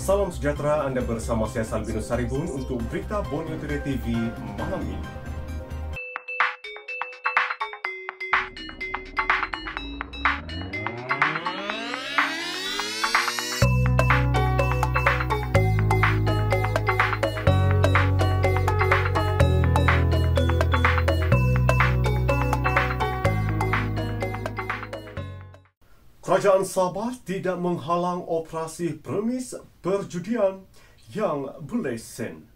Salam sejahtera anda bersama saya Salbinus Saribun untuk Berita Borneo Today TV malam ini. Sabah tidak menghalang operasi premis perjudian yang berlesen.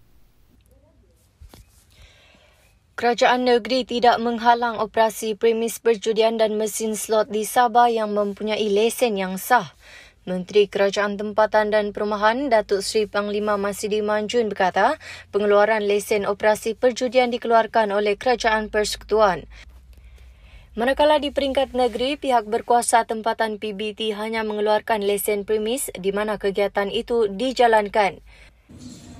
Kerajaan negeri tidak menghalang operasi premis perjudian dan mesin slot di Sabah yang mempunyai lesen yang sah. Menteri Kerajaan Tempatan dan Perumahan Datuk Seri Panglima Masidi Manjun berkata, pengeluaran lesen operasi perjudian dikeluarkan oleh Kerajaan Persekutuan. Manakala di peringkat negeri, pihak berkuasa tempatan PBT hanya mengeluarkan lesen premis di mana kegiatan itu dijalankan.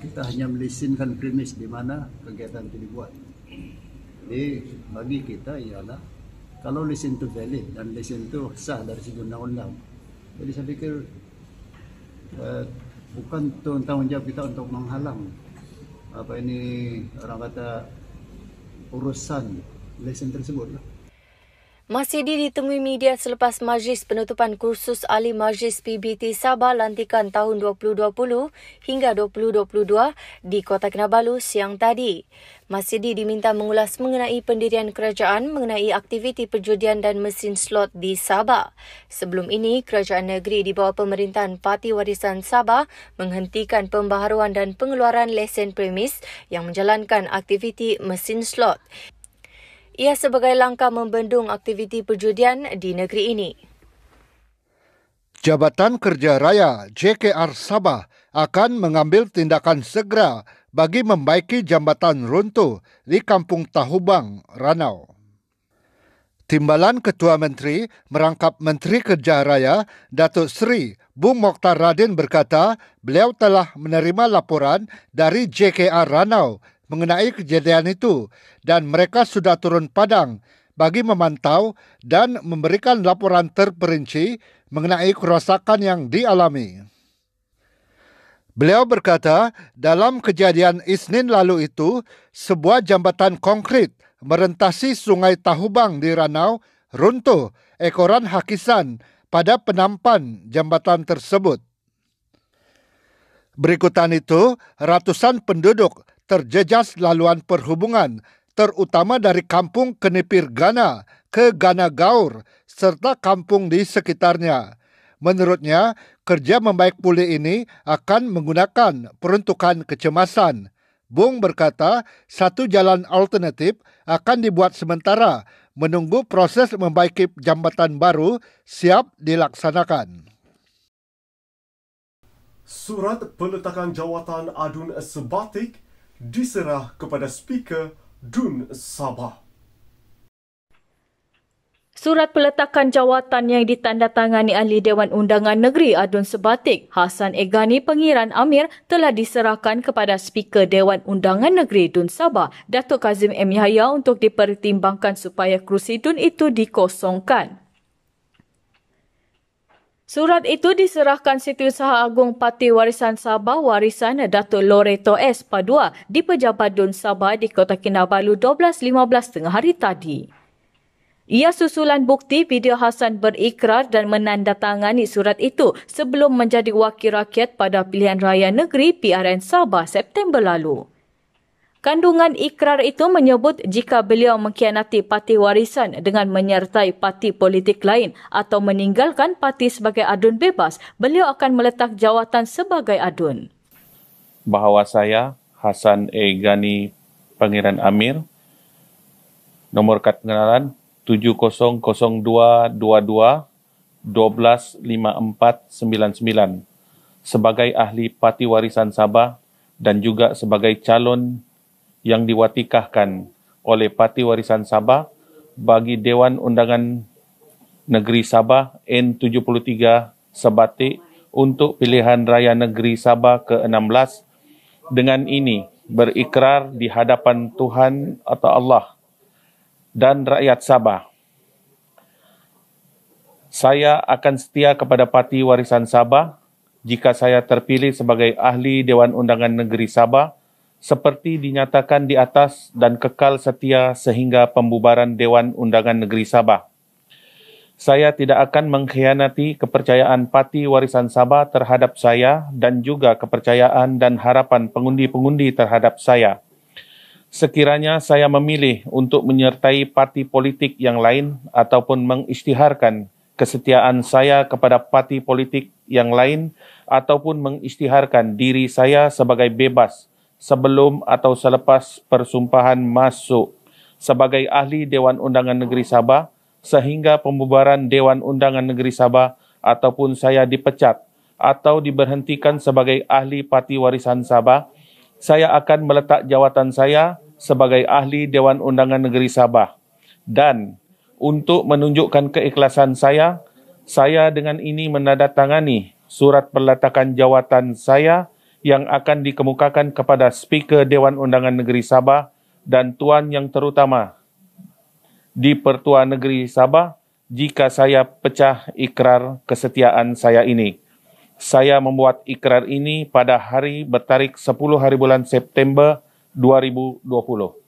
Kita hanya melesenkan premis di mana kegiatan itu dibuat. Jadi bagi kita ialah kalau lesen itu valid dan lesen itu sah dari segi undang-undang. Jadi saya fikir uh, bukan tanggungjawab kita untuk menghalang apa ini orang kata urusan lesen tersebut lah. Masidi ditemui media selepas majlis penutupan kursus ahli majlis PBT Sabah lantikan tahun 2020 hingga 2022 di Kota Kinabalu siang tadi. Masidi diminta mengulas mengenai pendirian kerajaan mengenai aktiviti perjudian dan mesin slot di Sabah. Sebelum ini, kerajaan negeri di bawah pemerintahan Parti Warisan Sabah menghentikan pembaharuan dan pengeluaran lesen premis yang menjalankan aktiviti mesin slot. Ia sebagai langkah membendung aktiviti perjudian di negeri ini. Jabatan Kerja Raya JKR Sabah akan mengambil tindakan segera bagi membaiki jambatan runtuh di Kampung Tahubang, Ranau. Timbalan Ketua Menteri merangkap Menteri Kerja Raya Datuk Seri Bung Mokhtar Radin berkata beliau telah menerima laporan dari JKR Ranau mengenai kejadian itu dan mereka sudah turun padang bagi memantau dan memberikan laporan terperinci mengenai kerosakan yang dialami. Beliau berkata, dalam kejadian Isnin lalu itu, sebuah jambatan konkrit merentasi sungai Tahubang di Ranau runtuh ekoran hakisan pada penampan jambatan tersebut. Berikutan itu, ratusan penduduk terjejas laluan perhubungan terutama dari kampung Kenipir Gana ke Gana Gaur serta kampung di sekitarnya. Menurutnya, kerja membaik pulih ini akan menggunakan peruntukan kecemasan. Bung berkata, satu jalan alternatif akan dibuat sementara menunggu proses membaiki jambatan baru siap dilaksanakan. Surat peletakan jawatan adun sebatik diserah kepada Speaker Dun Sabah. Surat peletakan jawatan yang ditandatangani Ahli Dewan Undangan Negeri Adun Sebatik, Hasan Egani Pengiran Amir telah diserahkan kepada Speaker Dewan Undangan Negeri Dun Sabah, Datuk Kazim M. Yahya untuk dipertimbangkan supaya kerusi Dun itu dikosongkan. Surat itu diserahkan Setiausaha Agung Parti Warisan Sabah Warisan Datuk Loreto S. Padua di Pejabat Dun Sabah di Kota Kinabalu 12.15 tengah hari tadi. Ia susulan bukti video Hasan berikrar dan menandatangani surat itu sebelum menjadi wakil rakyat pada pilihan raya negeri PRN Sabah September lalu. Kandungan ikrar itu menyebut jika beliau mengkhianati parti warisan dengan menyertai parti politik lain atau meninggalkan parti sebagai adun bebas, beliau akan meletak jawatan sebagai adun. Bahawa saya, Hasan E. Gani Pangeran Amir, nomor kad pengenalan 700222-125499 sebagai ahli parti warisan Sabah dan juga sebagai calon yang diwatikahkan oleh Parti Warisan Sabah bagi Dewan Undangan Negeri Sabah N73 Sebatik untuk pilihan raya negeri Sabah ke-16 dengan ini berikrar di hadapan Tuhan atau Allah dan rakyat Sabah. Saya akan setia kepada Parti Warisan Sabah jika saya terpilih sebagai ahli Dewan Undangan Negeri Sabah seperti dinyatakan di atas dan kekal setia sehingga pembubaran Dewan Undangan Negeri Sabah. Saya tidak akan mengkhianati kepercayaan Parti Warisan Sabah terhadap saya dan juga kepercayaan dan harapan pengundi-pengundi terhadap saya. Sekiranya saya memilih untuk menyertai parti politik yang lain ataupun mengisytiharkan kesetiaan saya kepada parti politik yang lain ataupun mengisytiharkan diri saya sebagai bebas sebelum atau selepas persumpahan masuk sebagai ahli Dewan Undangan Negeri Sabah sehingga pembubaran Dewan Undangan Negeri Sabah ataupun saya dipecat atau diberhentikan sebagai ahli Parti Warisan Sabah, saya akan meletak jawatan saya sebagai ahli Dewan Undangan Negeri Sabah. Dan untuk menunjukkan keikhlasan saya, saya dengan ini menandatangani surat perletakan jawatan saya yang akan dikemukakan kepada Speaker Dewan Undangan Negeri Sabah dan Tuan Yang Terutama di Pertuan Negeri Sabah jika saya pecah ikrar kesetiaan saya ini. Saya membuat ikrar ini pada hari bertarik 10 hari bulan September 2020.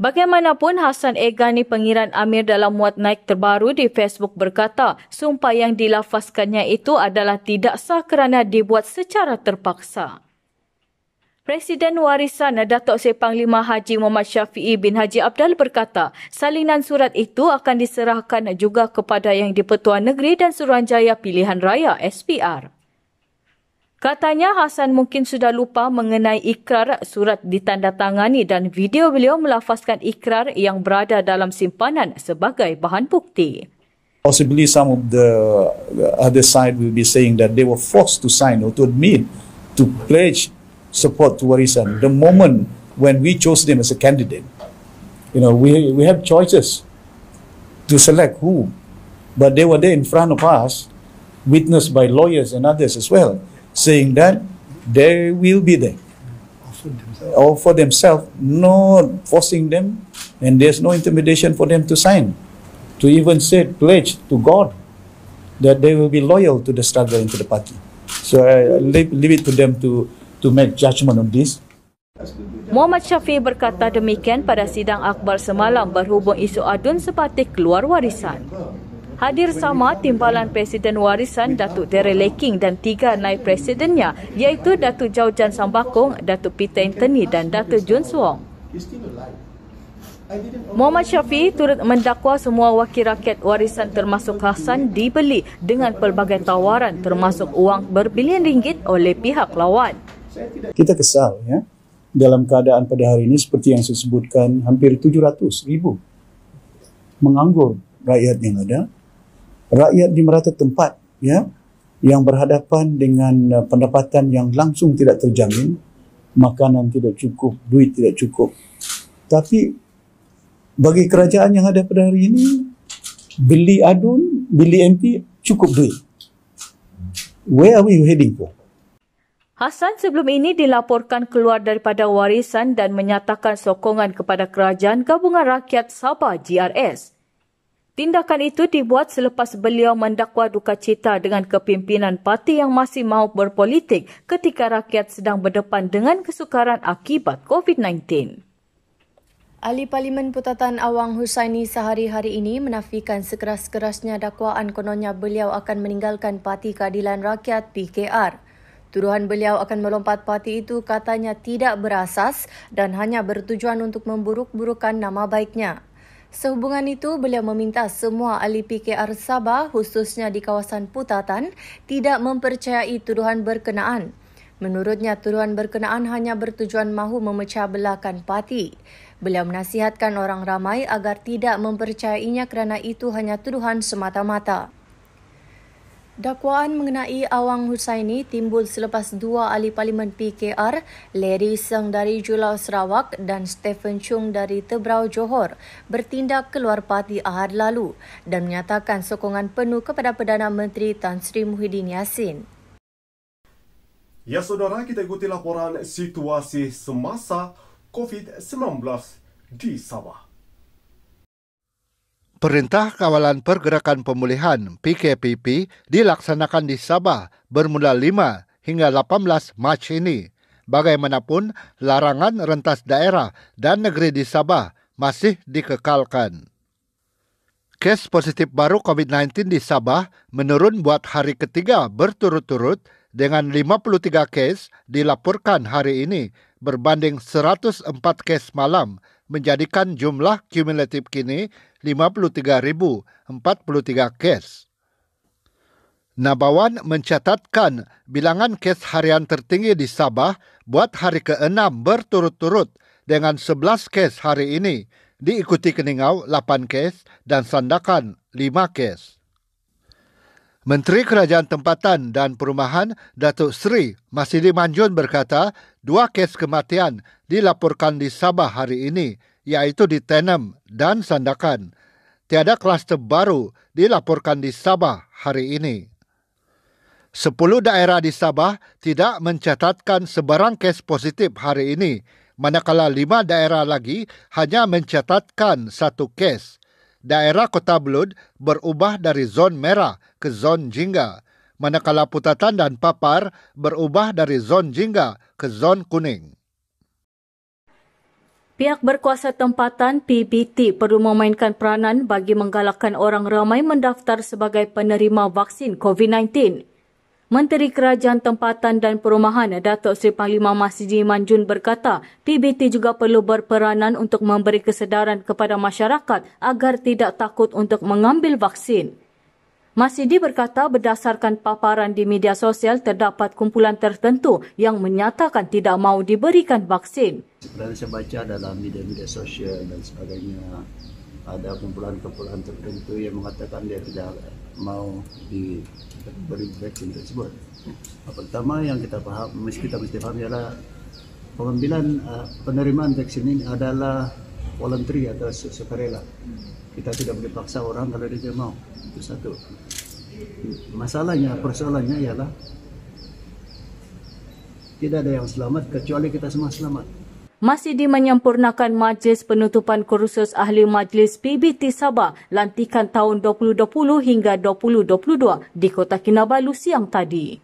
Bagaimanapun, Hasan Egani pengiran Amir dalam muat naik terbaru di Facebook berkata, sumpah yang dilafazkannya itu adalah tidak sah kerana dibuat secara terpaksa. Presiden Warisan Datuk Seri Panglima Haji Muhammad Syafiee bin Haji Abdal berkata, salinan surat itu akan diserahkan juga kepada Yang di-Pertuan Negeri dan Suruhanjaya Pilihan Raya SPR. Katanya Hasan mungkin sudah lupa mengenai ikrar surat ditandatangani dan video beliau melafazkan ikrar yang berada dalam simpanan sebagai bahan bukti. Possibly some of the other side will be saying that they were forced to sign or to admit to pledge support to Warisan the moment when we chose them as a candidate. You know, we, we have choices to select who, but they were there in front of us, witnessed by lawyers and others as well saying that they will be there or for themselves, not forcing them, and there's no intimidation for them to sign, to even say pledge to God that they will be loyal to the struggle into the party. So I leave, leave it to them to to make judgment on this. Muhammad Syafiq berkata demikian pada sidang akbar semalam berhubung isu adun sepatik keluar warisan. Hadir sama timbalan Presiden Warisan Datuk Dere Leking dan tiga naib presidennya iaitu Datuk Jaujan Sambakong, Datuk Peter Anthony dan Datuk Jun Suong. Muhammad Syafi turut mendakwa semua wakil rakyat warisan termasuk Hasan dibeli dengan pelbagai tawaran termasuk wang berbilion ringgit oleh pihak lawan. Kita kesal ya dalam keadaan pada hari ini seperti yang saya sebutkan hampir 700 ribu menganggur rakyat yang ada rakyat di merata tempat ya yang berhadapan dengan uh, pendapatan yang langsung tidak terjamin makanan tidak cukup duit tidak cukup. Tapi bagi kerajaan yang ada pada hari ini beli adun beli MP cukup duit. Where are we heading for? Hasan sebelum ini dilaporkan keluar daripada warisan dan menyatakan sokongan kepada kerajaan gabungan rakyat Sabah GRS. Tindakan itu dibuat selepas beliau mendakwa duka cita dengan kepimpinan parti yang masih mahu berpolitik ketika rakyat sedang berdepan dengan kesukaran akibat COVID-19. Ahli Parlimen Putatan Awang Husaini sehari-hari ini menafikan sekeras-kerasnya dakwaan kononnya beliau akan meninggalkan Parti Keadilan Rakyat PKR. Tuduhan beliau akan melompat parti itu katanya tidak berasas dan hanya bertujuan untuk memburuk-burukan nama baiknya. Sehubungan itu, beliau meminta semua ahli PKR Sabah khususnya di kawasan Putatan tidak mempercayai tuduhan berkenaan. Menurutnya, tuduhan berkenaan hanya bertujuan mahu memecah belahkan parti. Beliau menasihatkan orang ramai agar tidak mempercayainya kerana itu hanya tuduhan semata-mata. Dakwaan mengenai Awang Husaini timbul selepas dua ahli parlimen PKR, Larry Seng dari Julau Sarawak dan Stephen Chung dari Tebrau Johor bertindak keluar parti Ahad lalu dan menyatakan sokongan penuh kepada Perdana Menteri Tan Sri Muhyiddin Yassin. Ya saudara, kita ikuti laporan situasi semasa COVID-19 di Sabah. Perintah Kawalan Pergerakan Pemulihan PKPP dilaksanakan di Sabah bermula 5 hingga 18 Mac ini. Bagaimanapun, larangan rentas daerah dan negeri di Sabah masih dikekalkan. Kes positif baru COVID-19 di Sabah menurun buat hari ketiga berturut-turut dengan 53 kes dilaporkan hari ini berbanding 104 kes malam menjadikan jumlah kumulatif kini 53,043 kes. Nabawan mencatatkan bilangan kes harian tertinggi di Sabah buat hari ke-6 berturut-turut dengan 11 kes hari ini diikuti Keningau 8 kes dan Sandakan 5 kes. Menteri Kerajaan Tempatan dan Perumahan Datuk Seri Masidi Manjun berkata dua kes kematian dilaporkan di Sabah hari ini iaitu di Tenem dan Sandakan. Tiada kluster baru dilaporkan di Sabah hari ini. Sepuluh daerah di Sabah tidak mencatatkan sebarang kes positif hari ini, manakala lima daerah lagi hanya mencatatkan satu kes daerah Kota Belud berubah dari zon merah ke zon jingga, manakala Putatan dan Papar berubah dari zon jingga ke zon kuning. Pihak berkuasa tempatan PBT perlu memainkan peranan bagi menggalakkan orang ramai mendaftar sebagai penerima vaksin COVID-19. Menteri Kerajaan Tempatan dan Perumahan Datuk Seri Panglima Masjid Manjun berkata, PBT juga perlu berperanan untuk memberi kesedaran kepada masyarakat agar tidak takut untuk mengambil vaksin. Masidi berkata berdasarkan paparan di media sosial terdapat kumpulan tertentu yang menyatakan tidak mahu diberikan vaksin. Dan saya baca dalam media-media sosial dan sebagainya ada kumpulan-kumpulan tertentu yang mengatakan dia tidak mau diberi vaksin tersebut. Pertama yang kita paham, mesti kita mesti paham ialah pengambilan uh, penerimaan vaksin ini adalah voluntary atau sukarela. Kita tidak boleh paksa orang kalau dia mau. Itu satu. Masalahnya, persoalannya ialah tidak ada yang selamat kecuali kita semua selamat masih menyempurnakan majlis penutupan kursus ahli majlis PBT Sabah lantikan tahun 2020 hingga 2022 di Kota Kinabalu siang tadi.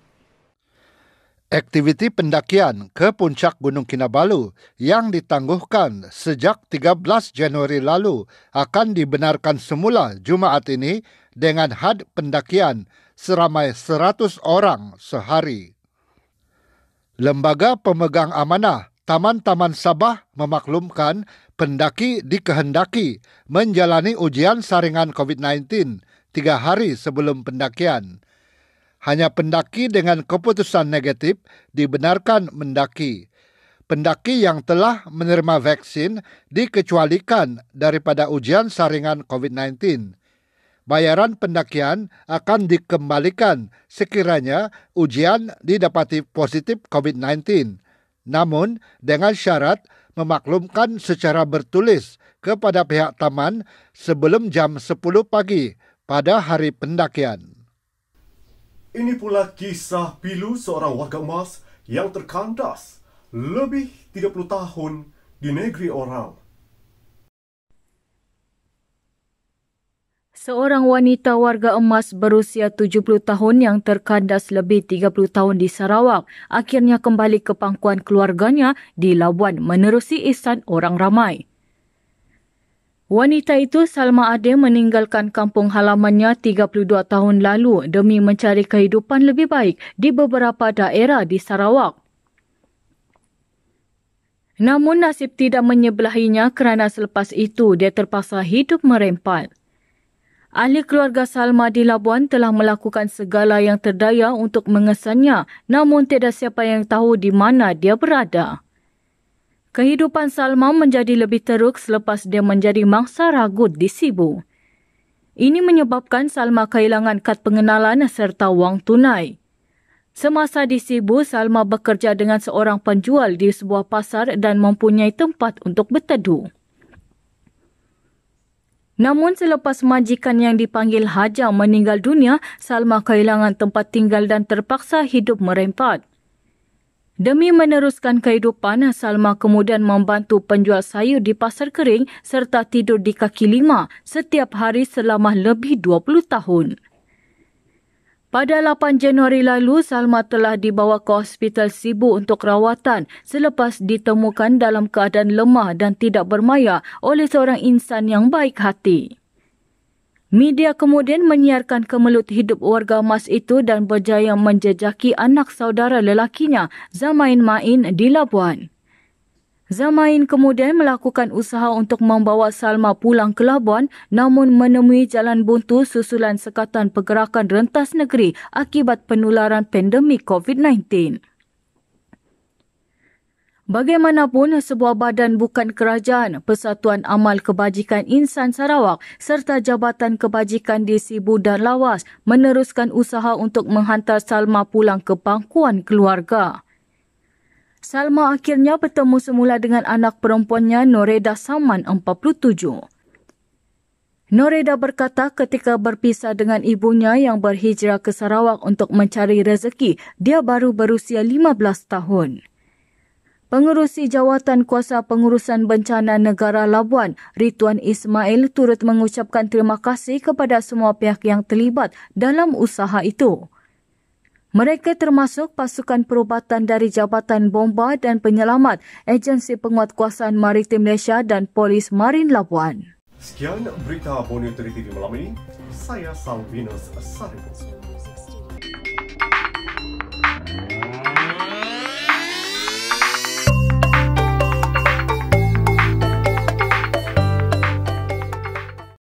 Aktiviti pendakian ke puncak Gunung Kinabalu yang ditangguhkan sejak 13 Januari lalu akan dibenarkan semula Jumaat ini dengan had pendakian seramai 100 orang sehari. Lembaga Pemegang Amanah Taman-Taman Sabah memaklumkan pendaki dikehendaki menjalani ujian saringan COVID-19 tiga hari sebelum pendakian. Hanya pendaki dengan keputusan negatif dibenarkan mendaki. Pendaki yang telah menerima vaksin dikecualikan daripada ujian saringan COVID-19. Bayaran pendakian akan dikembalikan sekiranya ujian didapati positif COVID-19 namun dengan syarat memaklumkan secara bertulis kepada pihak taman sebelum jam 10 pagi pada hari pendakian. Ini pula kisah pilu seorang warga emas yang terkandas lebih 30 tahun di negeri orang. Seorang wanita warga emas berusia 70 tahun yang terkandas lebih 30 tahun di Sarawak akhirnya kembali ke pangkuan keluarganya di Labuan menerusi isan orang ramai. Wanita itu Salma Ade meninggalkan kampung halamannya 32 tahun lalu demi mencari kehidupan lebih baik di beberapa daerah di Sarawak. Namun nasib tidak menyebelahinya kerana selepas itu dia terpaksa hidup merempal. Ahli keluarga Salma di Labuan telah melakukan segala yang terdaya untuk mengesannya namun tidak siapa yang tahu di mana dia berada. Kehidupan Salma menjadi lebih teruk selepas dia menjadi mangsa ragut di Sibu. Ini menyebabkan Salma kehilangan kad pengenalan serta wang tunai. Semasa di Sibu, Salma bekerja dengan seorang penjual di sebuah pasar dan mempunyai tempat untuk berteduh. Namun selepas majikan yang dipanggil Haja meninggal dunia, Salma kehilangan tempat tinggal dan terpaksa hidup merempat. Demi meneruskan kehidupan, Salma kemudian membantu penjual sayur di pasar kering serta tidur di kaki lima setiap hari selama lebih 20 tahun. Pada 8 Januari lalu, Salma telah dibawa ke Hospital Sibu untuk rawatan selepas ditemukan dalam keadaan lemah dan tidak bermaya oleh seorang insan yang baik hati. Media kemudian menyiarkan kemelut hidup warga emas itu dan berjaya menjejaki anak saudara lelakinya, Zamain Main, di Labuan. Zamain kemudian melakukan usaha untuk membawa Salma pulang ke Labuan namun menemui jalan buntu susulan sekatan pergerakan rentas negeri akibat penularan pandemik COVID-19. Bagaimanapun, sebuah badan bukan kerajaan, Persatuan Amal Kebajikan Insan Sarawak serta Jabatan Kebajikan di Sibu dan Lawas meneruskan usaha untuk menghantar Salma pulang ke pangkuan keluarga. Salma akhirnya bertemu semula dengan anak perempuannya Noreda Saman 47. Noreda berkata ketika berpisah dengan ibunya yang berhijrah ke Sarawak untuk mencari rezeki, dia baru berusia 15 tahun. Pengurusi Jawatan Kuasa Pengurusan Bencana Negara Labuan, Rituan Ismail turut mengucapkan terima kasih kepada semua pihak yang terlibat dalam usaha itu. Mereka termasuk pasukan perubatan dari Jabatan Bomba dan Penyelamat, Agensi Penguatkuasaan Maritim Malaysia dan Polis Marin Labuan. Sekian berita Borneo TV malam ini. Saya Salvinus Saripus.